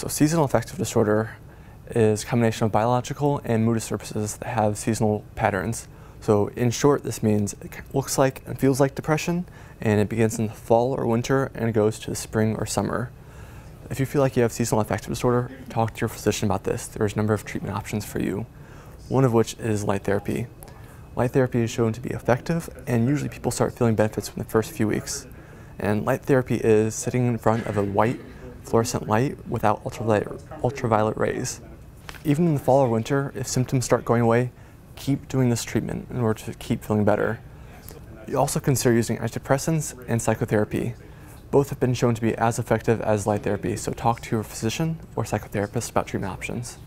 So seasonal affective disorder is a combination of biological and mood disturbances that have seasonal patterns. So in short, this means it looks like and feels like depression, and it begins in the fall or winter and goes to the spring or summer. If you feel like you have seasonal affective disorder, talk to your physician about this. There's a number of treatment options for you, one of which is light therapy. Light therapy is shown to be effective, and usually people start feeling benefits in the first few weeks. And light therapy is sitting in front of a white fluorescent light without ultraviolet, ultraviolet rays. Even in the fall or winter, if symptoms start going away, keep doing this treatment in order to keep feeling better. You also consider using antidepressants and psychotherapy. Both have been shown to be as effective as light therapy, so talk to your physician or psychotherapist about treatment options.